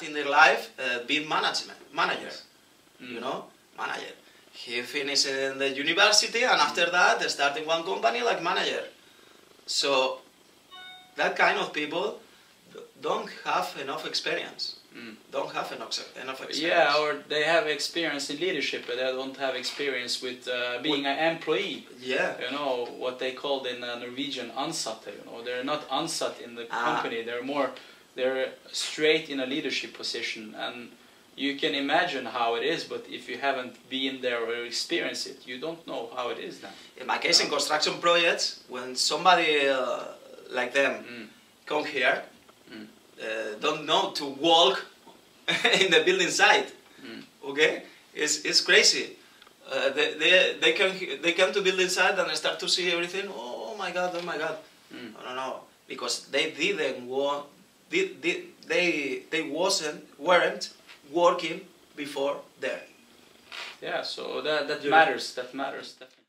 start in their life uh, being management manager. Mm. You know, manager. He finished in the university, and after that, starting one company like manager. So that kind of people don't have enough experience. Mm. Don't have enough enough experience. Yeah, or they have experience in leadership, but they don't have experience with uh, being an employee. yeah. You know what they called in uh, Norwegian ansatte. You know, they're not ansat in the Ah. company. They're more, they're straight in a leadership position, and you can imagine how it is. But if you haven't been there or experienced it, you don't know how it is then. In my case, in construction projects, when somebody uh, like them Mm. come here, Mm. uh, don't know to walk in the building site. Mm. Okay, it's, it's crazy. Uh, they, they, they come they come to building site and start to see everything. Oh, oh my god! Oh my god! Mm. I don't know because they didn't want did, did, they they wasn't weren't working before there. Yeah, so that that matters. That matters. Definitely.